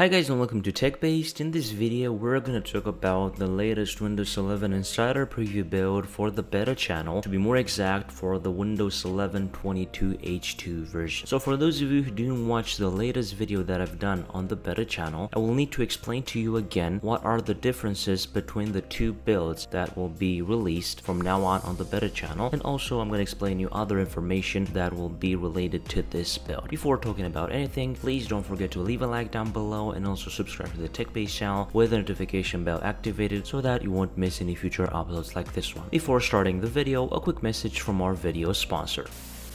Hi guys and welcome to TechBased. In this video we're to talk about the latest Windows 11 Insider Preview build for the beta channel, to be more exact for the Windows 11 22H2 version. So for those of you who didn't watch the latest video that I've done on the beta channel, I will need to explain to you again what are the differences between the two builds that will be released from now on on the beta channel and also I'm to explain you other information that will be related to this build. Before talking about anything, please don't forget to leave a like down below and also subscribe to the TechBased channel with the notification bell activated so that you won't miss any future uploads like this one. Before starting the video, a quick message from our video sponsor.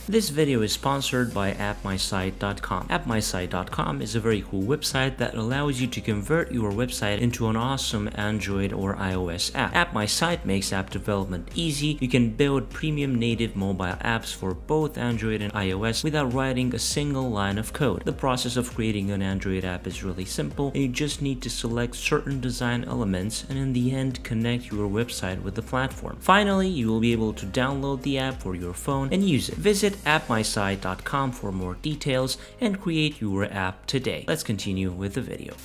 This video is sponsored by appmysite.com. Appmysite.com is a very cool website that allows you to convert your website into an awesome Android or iOS app. AppMySite makes app development easy. You can build premium native mobile apps for both Android and iOS without writing a single line of code. The process of creating an Android app is really simple and you just need to select certain design elements and in the end connect your website with the platform. Finally, you will be able to download the app for your phone and use it. Visit appmysite.com for more details and create your app today. Let's continue with the video.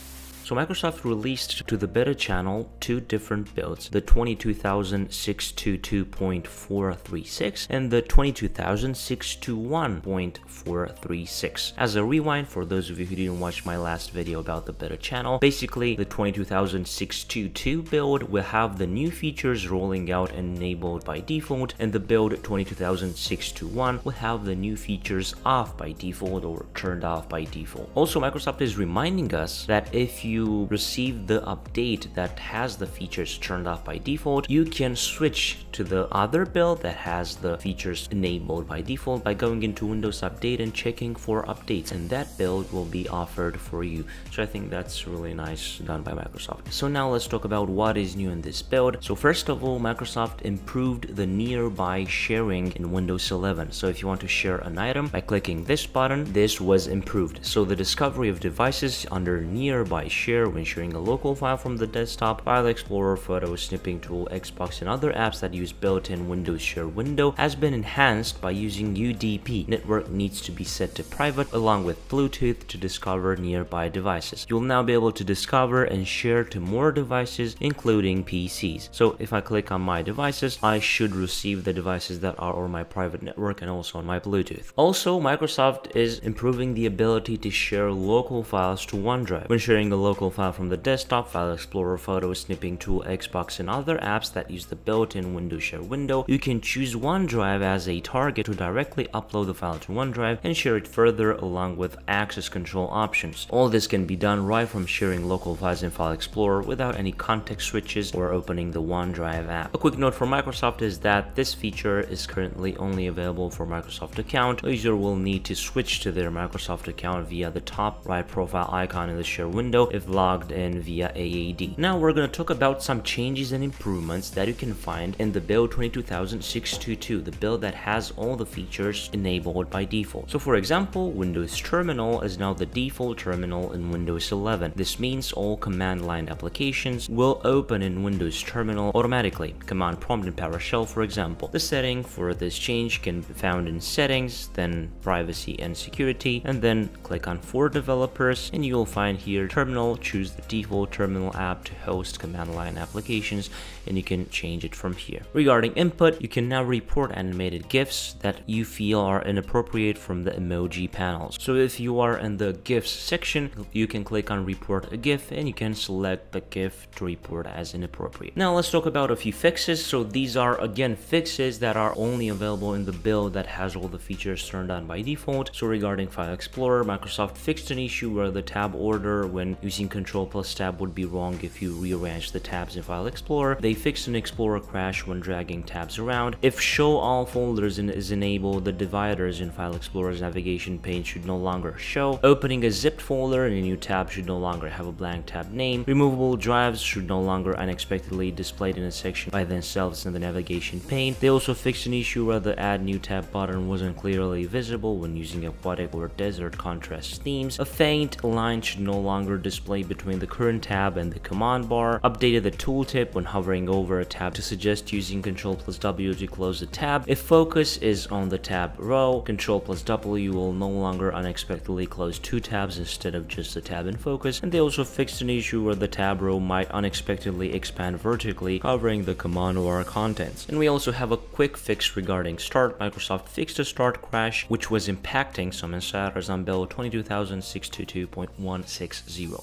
So Microsoft released to the beta channel two different builds, the 22622.436 and the 22621.436. As a rewind for those of you who didn't watch my last video about the beta channel, basically the 22622 build will have the new features rolling out enabled by default and the build 22621 will have the new features off by default or turned off by default. Also Microsoft is reminding us that if you you receive the update that has the features turned off by default, you can switch to the other build that has the features enabled by default by going into Windows Update and checking for updates and that build will be offered for you. So I think that's really nice done by Microsoft. So now let's talk about what is new in this build. So first of all, Microsoft improved the nearby sharing in Windows 11. So if you want to share an item by clicking this button, this was improved. So the discovery of devices under nearby share when sharing a local file from the desktop, File Explorer, Photo, Snipping Tool, Xbox, and other apps that use built-in Windows Share window has been enhanced by using UDP. Network needs to be set to private along with Bluetooth to discover nearby devices. You'll now be able to discover and share to more devices including PCs. So if I click on my devices, I should receive the devices that are on my private network and also on my Bluetooth. Also, Microsoft is improving the ability to share local files to OneDrive. When sharing a local file from the desktop, File Explorer, Photo, Snipping Tool, Xbox, and other apps that use the built-in Windows Share window, you can choose OneDrive as a target to directly upload the file to OneDrive and share it further along with access control options. All this can be done right from sharing local files in File Explorer without any context switches or opening the OneDrive app. A quick note for Microsoft is that this feature is currently only available for Microsoft account. A user will need to switch to their Microsoft account via the top right profile icon in the share window if logged in via AAD. Now we're going to talk about some changes and improvements that you can find in the build 22622, the build that has all the features enabled by default. So for example, Windows Terminal is now the default terminal in Windows 11. This means all command line applications will open in Windows Terminal automatically. Command prompt in PowerShell, for example. The setting for this change can be found in settings, then privacy and security, and then click on for developers and you'll find here terminal, choose the default terminal app to host command line applications and you can change it from here. Regarding input, you can now report animated GIFs that you feel are inappropriate from the emoji panels. So if you are in the GIFs section, you can click on report a GIF and you can select the GIF to report as inappropriate. Now let's talk about a few fixes. So these are again fixes that are only available in the build that has all the features turned on by default. So regarding File Explorer, Microsoft fixed an issue where the tab order when using Control plus tab would be wrong if you rearrange the tabs in File Explorer. They fixed an Explorer crash when dragging tabs around. If show all folders is enabled, the dividers in File Explorer's navigation pane should no longer show. Opening a zipped folder in a new tab should no longer have a blank tab name. Removable drives should no longer unexpectedly displayed in a section by themselves in the navigation pane. They also fixed an issue where the add new tab button wasn't clearly visible when using aquatic or desert contrast themes. A faint line should no longer display display between the current tab and the command bar, updated the tooltip when hovering over a tab to suggest using Ctrl plus W to close the tab. If focus is on the tab row, Ctrl plus W will no longer unexpectedly close two tabs instead of just the tab in focus, and they also fixed an issue where the tab row might unexpectedly expand vertically, covering the command bar contents. And we also have a quick fix regarding start. Microsoft fixed a start crash, which was impacting some insiders on build 22622.160.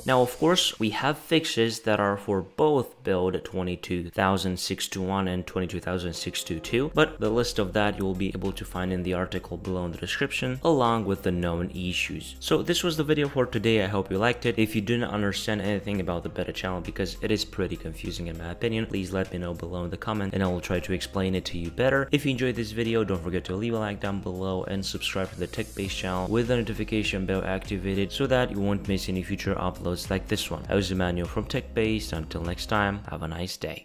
Now, of course, we have fixes that are for both build 22621 and 22622, but the list of that you will be able to find in the article below in the description, along with the known issues. So this was the video for today. I hope you liked it. If you didn't understand anything about the beta channel, because it is pretty confusing in my opinion, please let me know below in the comment and I will try to explain it to you better. If you enjoyed this video, don't forget to leave a like down below and subscribe to the TechBased channel with the notification bell activated so that you won't miss any future uploads like this one. I was Emmanuel from TechBased. Until next time, have a nice day.